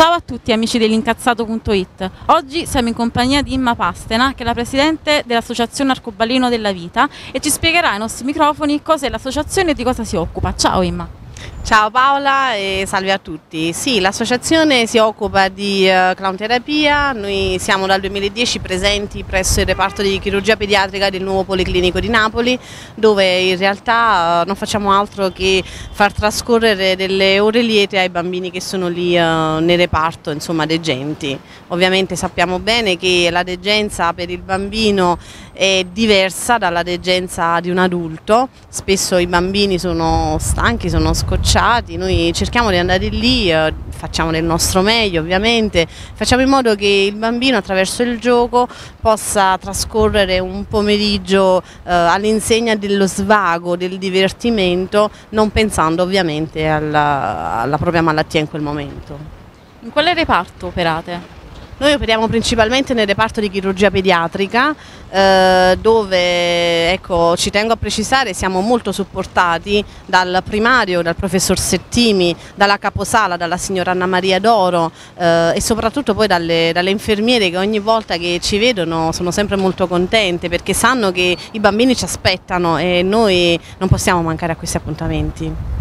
Ciao a tutti amici dell'incazzato.it, oggi siamo in compagnia di Imma Pastena che è la presidente dell'associazione Arcobaleno della Vita e ci spiegherà ai nostri microfoni cos'è l'associazione e di cosa si occupa. Ciao Imma! Ciao Paola e salve a tutti. Sì, l'associazione si occupa di uh, clown terapia, noi siamo dal 2010 presenti presso il reparto di chirurgia pediatrica del nuovo Policlinico di Napoli dove in realtà uh, non facciamo altro che far trascorrere delle ore liete ai bambini che sono lì uh, nel reparto, insomma degenti. Ovviamente sappiamo bene che la degenza per il bambino è diversa dalla degenza di un adulto, spesso i bambini sono stanchi, sono scocciati, noi cerchiamo di andare lì, eh, facciamo del nostro meglio ovviamente, facciamo in modo che il bambino attraverso il gioco possa trascorrere un pomeriggio eh, all'insegna dello svago, del divertimento, non pensando ovviamente alla, alla propria malattia in quel momento. In quale reparto operate? Noi operiamo principalmente nel reparto di chirurgia pediatrica eh, dove, ecco, ci tengo a precisare, siamo molto supportati dal primario, dal professor Settimi, dalla caposala, dalla signora Anna Maria Doro eh, e soprattutto poi dalle, dalle, infermiere che ogni volta che ci vedono sono sempre molto contente perché sanno che i bambini ci aspettano e noi non possiamo mancare a questi appuntamenti.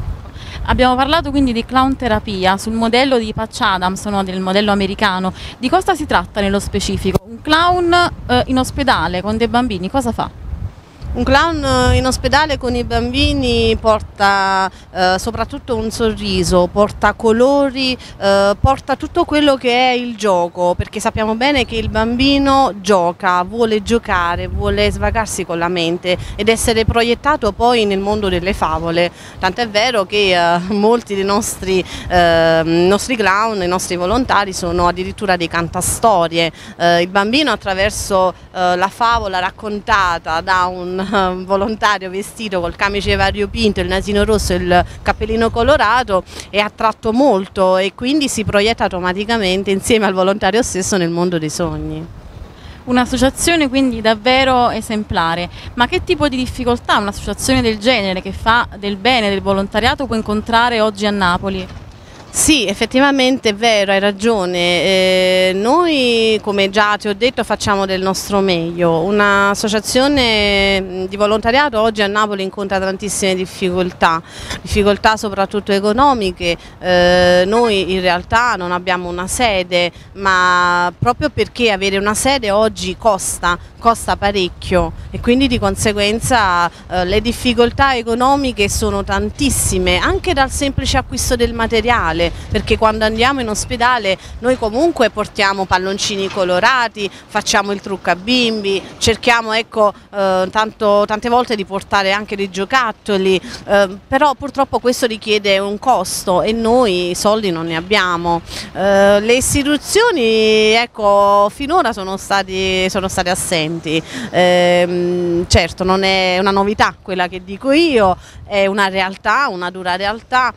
Abbiamo parlato quindi di clown terapia sul modello di Patch Adams, no, del modello americano. Di cosa si tratta nello specifico? Un clown eh, in ospedale con dei bambini, cosa fa? Un clown eh, in ospedale con i bambini porta eh, soprattutto un sorriso, porta colori, eh, porta tutto quello che è il gioco, perché sappiamo bene che il bambino gioca, vuole giocare, vuole svagarsi con la mente ed essere proiettato poi nel mondo delle favole. Tant'è vero che eh, molti dei nostri, eh, nostri, clown, i nostri volontari sono addirittura dei cantastorie. Eh, il bambino attraverso la favola raccontata da un un volontario vestito col camice variopinto, il nasino rosso e il cappellino colorato è attratto molto e quindi si proietta automaticamente insieme al volontario stesso nel mondo dei sogni. Un'associazione quindi davvero esemplare, ma che tipo di difficoltà un'associazione del genere che fa del bene del volontariato può incontrare oggi a Napoli? Sì, effettivamente è vero, hai ragione. Eh, noi, come già ti ho detto, facciamo del nostro meglio. Un'associazione di volontariato oggi a Napoli incontra tantissime difficoltà, difficoltà soprattutto economiche. Eh, noi in realtà non abbiamo una sede, ma proprio perché avere una sede oggi costa, costa parecchio e quindi di conseguenza eh, le difficoltà economiche sono tantissime, anche dal semplice acquisto del materiale ospedale, perché quando andiamo in ospedale noi comunque portiamo palloncini colorati, facciamo il trucco a bimbi, cerchiamo ecco, eh, tanto, tante volte di portare anche dei giocattoli, eh, però purtroppo questo richiede un costo e noi soldi non ne abbiamo. Eh, le istituzioni ecco, finora sono, stati, sono state assenti, ehm, certo non è una novità quella che dico io, è una realtà, una dura realtà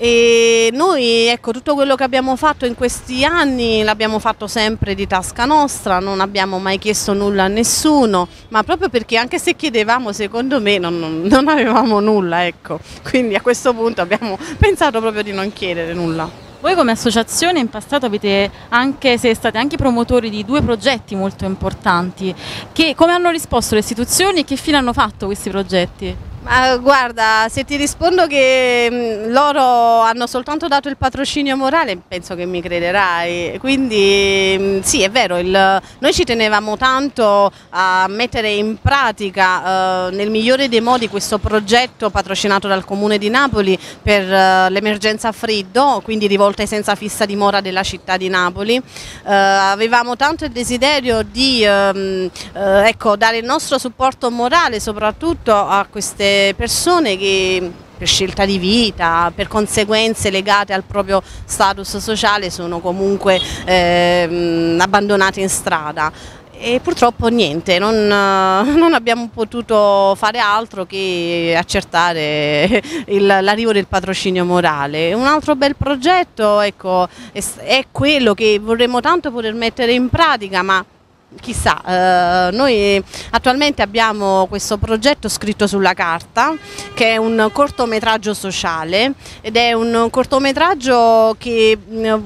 e noi ecco, tutto quello che abbiamo fatto in questi anni l'abbiamo fatto sempre di tasca nostra, non abbiamo mai chiesto nulla a nessuno, ma proprio perché anche se chiedevamo secondo me non, non avevamo nulla, ecco. quindi a questo punto abbiamo pensato proprio di non chiedere nulla. Voi come associazione in passato avete anche, siete stati anche promotori di due progetti molto importanti, che, come hanno risposto le istituzioni e che fine hanno fatto questi progetti? Ma guarda, se ti rispondo che mh, loro hanno soltanto dato il patrocinio morale, penso che mi crederai. Quindi mh, sì, è vero, il, noi ci tenevamo tanto a mettere in pratica eh, nel migliore dei modi questo progetto patrocinato dal Comune di Napoli per eh, l'emergenza freddo, quindi rivolta ai senza fissa dimora della città di Napoli. Eh, avevamo tanto il desiderio di ehm, eh, ecco, dare il nostro supporto morale soprattutto a queste persone che per scelta di vita, per conseguenze legate al proprio status sociale sono comunque eh, abbandonate in strada e purtroppo niente, non, non, abbiamo potuto fare altro che accertare l'arrivo del patrocinio morale. Un altro bel progetto ecco, è, è quello che vorremmo tanto poter mettere in pratica ma chissà, eh, noi attualmente abbiamo questo progetto scritto sulla carta che è un cortometraggio sociale ed è un cortometraggio che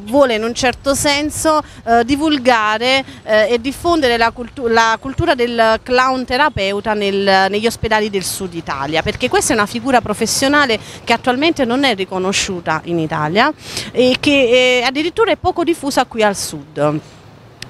vuole in un certo senso eh, divulgare eh, e diffondere la, cultu la, cultura del clown terapeuta nel, negli ospedali del sud Italia perché questa è una figura professionale che attualmente non è riconosciuta in Italia e che eh, addirittura è poco diffusa qui al sud.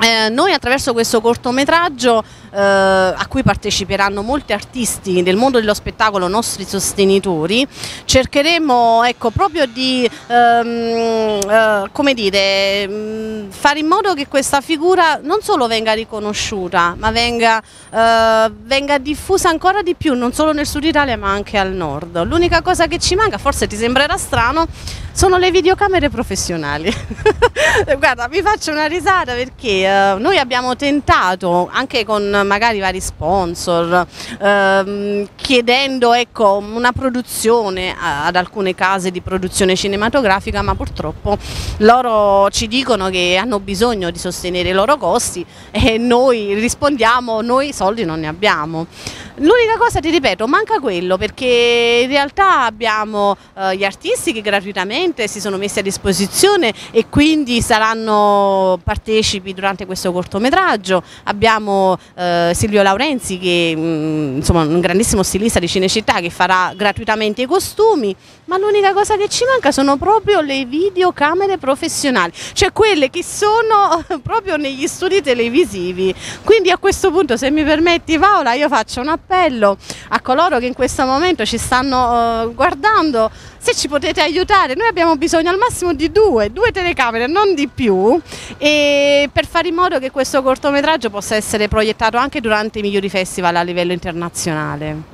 Eh, noi attraverso questo cortometraggio eh, a cui parteciperanno molti artisti del mondo dello spettacolo, nostri sostenitori, cercheremo ecco, proprio di ehm, eh, dire, mm, fare in modo che questa figura non solo venga riconosciuta ma venga, eh, venga diffusa ancora di più non solo nel sud Italia ma anche al nord. L'unica cosa che ci manca, forse ti sembrerà strano, sono le videocamere professionali. Guarda, mi faccio una risata perché eh, noi abbiamo tentato anche con magari vari sponsor ehm, chiedendo ecco, una produzione ad alcune case di produzione cinematografica ma purtroppo loro ci dicono che hanno bisogno di sostenere i loro costi e noi rispondiamo noi soldi non ne abbiamo. L'unica cosa ti ripeto manca quello perché in realtà abbiamo eh, gli artisti che gratuitamente si sono messi a disposizione e quindi saranno partecipi durante questo cortometraggio, abbiamo eh, Silvio Laurenzi che mh, mm, un grandissimo stilista di Cinecittà che farà gratuitamente i costumi, ma l'unica cosa che ci manca sono proprio le videocamere professionali, cioè quelle che sono proprio negli studi televisivi, quindi a questo punto se mi permetti Paola io faccio una appello a coloro che in questo momento ci stanno uh, guardando se ci potete aiutare, noi abbiamo bisogno al massimo di due, due telecamere, non di più, per fare in modo che questo cortometraggio possa essere proiettato anche durante i migliori festival a livello internazionale.